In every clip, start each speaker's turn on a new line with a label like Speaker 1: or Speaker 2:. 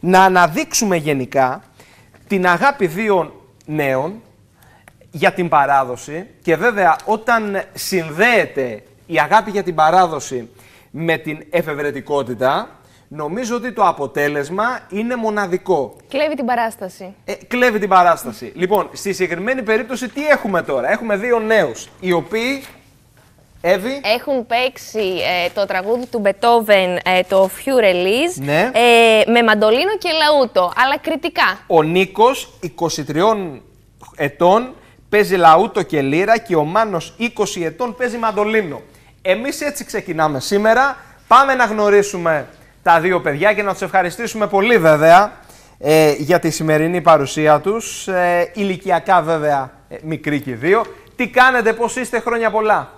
Speaker 1: να αναδείξουμε γενικά την αγάπη δύο νέων για την παράδοση και βέβαια όταν συνδέεται η αγάπη για την παράδοση με την εφευρετικότητα, νομίζω ότι το αποτέλεσμα είναι μοναδικό.
Speaker 2: Κλέβει την παράσταση.
Speaker 1: Ε, κλέβει την παράσταση. Λοιπόν, στη συγκεκριμένη περίπτωση τι έχουμε τώρα; Έχουμε δύο νέους, οι οποίοι... Εύη;
Speaker 2: Έχουν παίξει ε, το τραγούδι του Μπετόβεν, ε, το Few Release,
Speaker 1: Ναι.
Speaker 2: ε, με μαντολίνο και λαούτο, αλλά κριτικά.
Speaker 1: Ο Νίκος, 23 ετών, παίζει λαούτο και λύρα και ο Μάνος, 20 ετών, παίζει μαντολίνο. Εμείς έτσι ξεκινάμε σήμερα. Πάμε να γνωρίσουμε τα δύο παιδιά και να τους ευχαριστήσουμε πολύ βέβαια ε, για τη σημερινή παρουσία τους. Ε, ηλικιακά βέβαια ε, μικροί και οι δύο. Τι κάνετε, πώς είστε, χρόνια πολλά.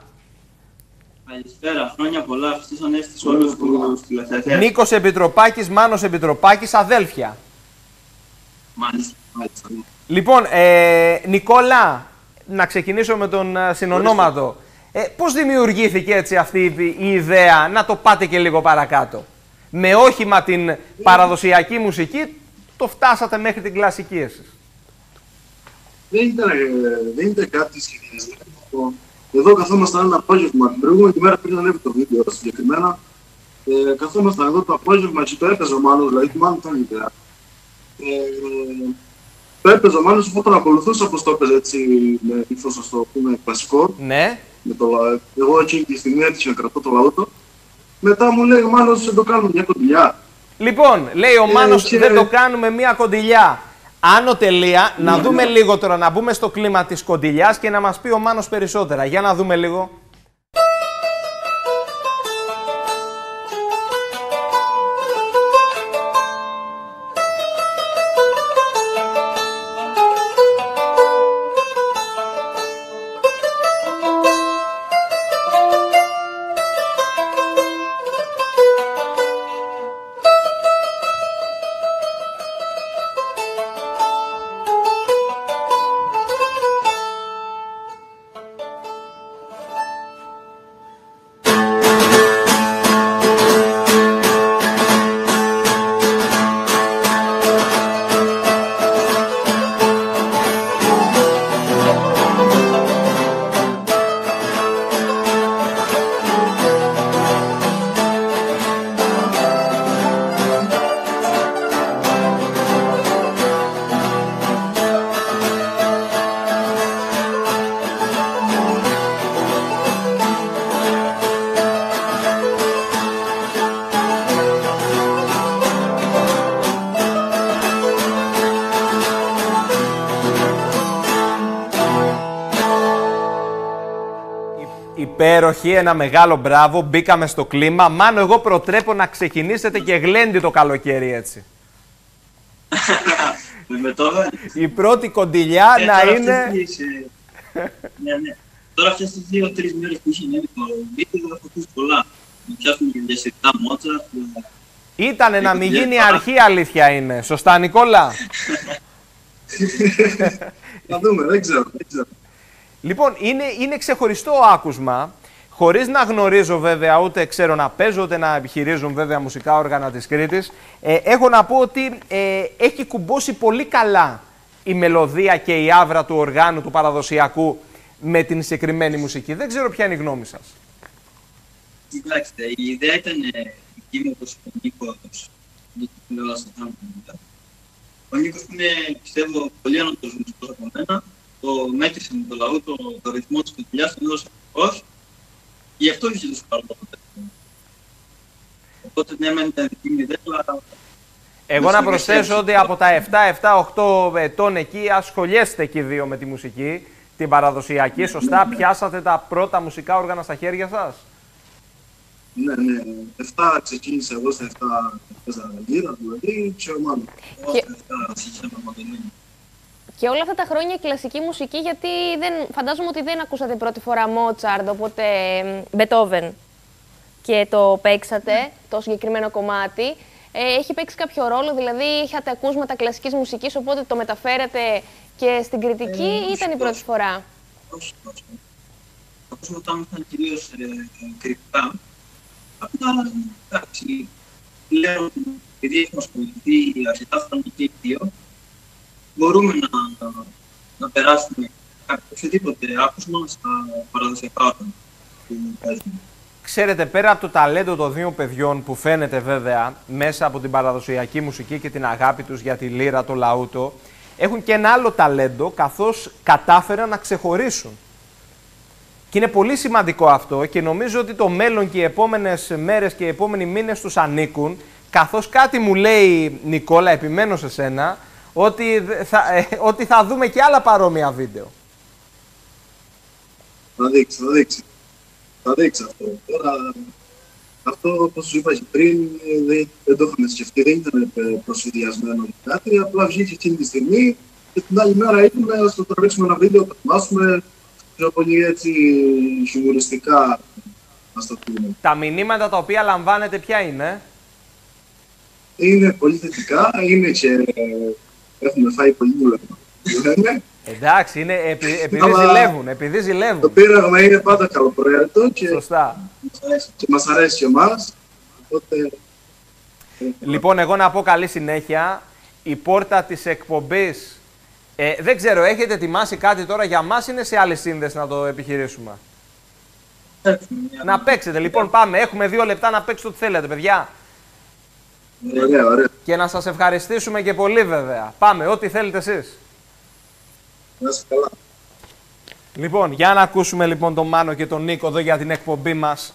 Speaker 3: Καλησπέρα, χρόνια πολλά. Χριστός Ανέστη σε όλους τους τηλεθεατές.
Speaker 1: Νίκος Επιτροπάκης, Μάνος Επιτροπάκης, αδέλφια.
Speaker 3: Μάλιστα, μάλιστα.
Speaker 1: Λοιπόν, ε, Νικόλα, να ξεκινήσω με τον ε, συνονόματο. Ε, πώς δημιουργήθηκε έτσι αυτή η, η ιδέα, να το πάτε και λίγο παρακάτω; Με όχημα την παραδοσιακή μουσική, το φτάσατε μέχρι την κλασική εσείς;
Speaker 4: Δεν ήταν, ε, δεν ήταν κάτι σχεδιασμένο. Εδώ καθόμασταν ένα απόγευμα. Την προηγούμενη μέρα πριν ανέβει το βίντεο συγκεκριμένα. Ε, καθόμασταν εδώ το απόγευμα και το έπαιζε ο Μάνος, δηλαδή του Μάνου ήταν η ιδέα. Ε, το έπαιζε ο Μάνος, εγώ τον ακολουθούσα όπως το έπαιζε έτσι με ύφος, ας το πούμε, κλασικό.
Speaker 1: Ναι.
Speaker 4: Με το, λα- εγώ εκείνη τη στιγμή έτυχε να κρατώ το λαούτο. Μετά μου λέει ο Μάνος, δεν το κάνουμε μια κοντιλιά.
Speaker 1: Λοιπόν, λέει ο
Speaker 4: Ε,
Speaker 1: Μάνος,
Speaker 4: και-
Speaker 1: δεν το κάνουμε μία κοντιλιά. Άνω τελεία, να δούμε λίγο τώρα, να μπούμε στο κλίμα της κοντιλιάς και να μας πει ο Μάνος περισσότερα. Για να δούμε λίγο. Υπέροχη, ένα μεγάλο μπράβο. Μπήκαμε στο κλίμα. Μάνο, εγώ προτρέπω να ξεκινήσετε και γλέντι το καλοκαίρι έτσι.
Speaker 3: Με μετώβεν.
Speaker 1: Η πρώτη κοντιλιά
Speaker 3: Ε,
Speaker 1: να
Speaker 3: τώρα
Speaker 1: είναι.
Speaker 3: αυτές τις, ε, Ναι, ναι. Τώρα αυτές τις δύο-τρεις μέρες που είχε ανέβει το βίντεο έχω ακούσει πολλά. Να πιάσουμε και διασυρτά Μότσαρτ. ε,
Speaker 1: Ήτανε να μην
Speaker 3: Ε,
Speaker 1: γίνει
Speaker 3: παρά-
Speaker 1: αρχή, αλήθεια είναι. Σωστά, Νικόλα;
Speaker 4: Θα δούμε, δεν ξέρω. Δεν ξέρω.
Speaker 1: Λοιπόν, είναι, είναι ξεχωριστό άκουσμα. Χωρίς να γνωρίζω βέβαια, ούτε ξέρω να παίζω, ούτε να επιχειρίζουν βέβαια μουσικά όργανα της Κρήτης, ε, έχω να πω ότι ε, έχει κουμπώσει πολύ καλά η μελωδία και η άβρα του οργάνου του παραδοσιακού με την συγκεκριμένη μουσική. Δεν ξέρω ποια είναι η γνώμη σας.
Speaker 3: Κοιτάξτε, η ιδέα ήταν ε, δική μου όπως ο Νίκος, Νίκος που λέω στο θέμα του Ο Νίκος που είναι, πιστεύω, πολύ ανώτερος μουσικός από μένα, το μέτρησε με το λαό, το, το ρυθμό της κοντιλιάς, τον έδωσε ακριβώς. Γι' αυτό είχε τόσο καλό αποτέλεσμα. Οπότε ναι, μεν ήταν δική μου ιδέα, αλλά
Speaker 1: Εγώ
Speaker 3: Μας
Speaker 1: να
Speaker 3: είναι
Speaker 1: προσθέσω
Speaker 3: σκέψη.
Speaker 1: ότι από τα 7-7-8 ετών εκεί ασχολιέστε και οι δύο με τη μουσική, την παραδοσιακή. Σωστά, πιάσατε τα πρώτα μουσικά όργανα στα χέρια σας;
Speaker 4: Ναι, ναι. 7 ξεκίνησα εγώ στα 7 παίζα λίρα, δηλαδή, και ο Μάνος.
Speaker 3: εγώ
Speaker 2: Και-
Speaker 3: αυτά σύστημα μαντολίνη.
Speaker 2: Και όλα αυτά τα χρόνια κλασική μουσική, γιατί δεν, φαντάζομαι ότι δεν ακούσατε πρώτη φορά Μότσαρντ, οπότε Μπετόβεν και το παίξατε, το συγκεκριμένο κομμάτι. Ε, έχει παίξει κάποιο ρόλο, δηλαδή είχατε ακούσματα κλασικής μουσικής, οπότε το μεταφέρατε και στην κριτική
Speaker 3: Ε,
Speaker 2: ή ήταν η
Speaker 3: όχι,
Speaker 2: πρώτη
Speaker 3: όχι.
Speaker 2: φορά;
Speaker 3: Όχι, όχι. Τα ακούσματά μου ήταν κυρίως ε, κριτικά. Απλά, εντάξει, πλέον, επειδή έχουμε ασχοληθεί αρκετά χρόνια και οι δύο, μπορούμε να, να, να περάσουμε κάποιο- οποιοδήποτε άκουσμα στα παραδοσιακά όργανα που παίζουμε.
Speaker 1: Ξέρετε, πέρα από το ταλέντο των δύο παιδιών που φαίνεται βέβαια μέσα από την παραδοσιακή μουσική και την αγάπη τους για τη λύρα, το λαούτο, έχουν και ένα άλλο ταλέντο καθώς κατάφεραν να ξεχωρίσουν. Και είναι πολύ σημαντικό αυτό και νομίζω ότι το μέλλον και οι επόμενες μέρες και οι επόμενοι μήνες τους ανήκουν, καθώς κάτι μου λέει Νικόλα, επιμένω σε σένα, ότι δε- θα, ε, ότι θα δούμε και άλλα παρόμοια βίντεο.
Speaker 4: Θα δείξει, θα δείξει. Θα δείξει αυτό. Τώρα, αυτό όπως σου είπα και πριν, ε, δεν, δεν το είχαμε σκεφτεί, δεν ήταν ε, προσυδειασμένο ή κάτι, απλά βγήκε εκείνη τη στιγμή και την άλλη μέρα είπαμε ας το τραβήξουμε ένα βίντεο, το ετοιμάσουμε πιο πολύ έτσι χιουμοριστικά, ας το πούμε.
Speaker 1: Τα μηνύματα τα οποία λαμβάνετε ποια είναι;
Speaker 4: Είναι πολύ θετικά, είναι και ε, έχουμε φάει πολύ δουλεύμα. Λέμε.
Speaker 1: Εντάξει, είναι επει- επειδή
Speaker 4: Αλλά-
Speaker 1: ζηλεύουν, επειδή
Speaker 4: Το
Speaker 1: ζηλεύουν.
Speaker 4: πείραγμα είναι πάντα καλοπροαίρετο και,
Speaker 1: Σωστά.
Speaker 4: και μας αρέσει και εμάς, οπότε
Speaker 1: Λοιπόν, εγώ να πω καλή συνέχεια. Η πόρτα της εκπομπής, ε, δεν ξέρω, έχετε ετοιμάσει κάτι τώρα; Για μας είναι σε άλλη σύνδεση να το επιχειρήσουμε.
Speaker 3: Παίξουμε μια-
Speaker 1: Να παίξετε, λοιπόν, πάμε. Έχουμε δύο λεπτά να παίξετε ό,τι θέλετε, παιδιά.
Speaker 4: Ωραία, ωραία.
Speaker 1: Και να σας ευχαριστήσουμε και πολύ, βέβαια. Πάμε, ό,τι θέλετε εσείς.
Speaker 4: Να είσαι καλά.
Speaker 1: Λοιπόν, για να ακούσουμε λοιπόν τον Μάνο και τον Νίκο εδώ για την εκπομπή μας.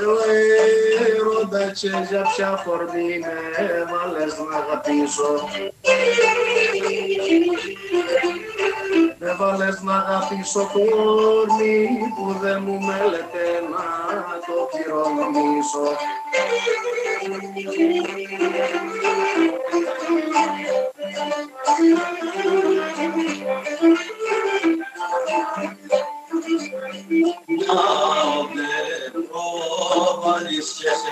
Speaker 4: Εγώ έρωτα και για ποια φορμή με έβαλες να αγαπήσω Με βάλες να αγαπήσω κορμί που δεν μου μέλετε να το κληρονομήσω
Speaker 5: Πόρτα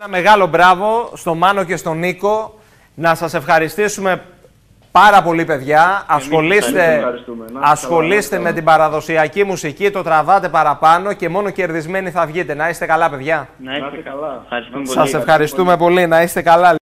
Speaker 1: Ένα μεγάλο μπράβο στον Μάνο και στον Νίκο. Να σας ευχαριστήσουμε πάρα πολύ, παιδιά. Ασχολείστε,
Speaker 6: ευχαριστούμε. Να είστε
Speaker 1: ασχολείστε
Speaker 6: καλά, να
Speaker 1: με
Speaker 6: είστε
Speaker 1: την παραδοσιακή μουσική, το τραβάτε παραπάνω και μόνο κερδισμένοι θα βγείτε. Να είστε καλά, παιδιά.
Speaker 5: Να είστε καλά. Ευχαριστούμε πολύ.
Speaker 1: Σας ευχαριστούμε πολύ. Να είστε καλά.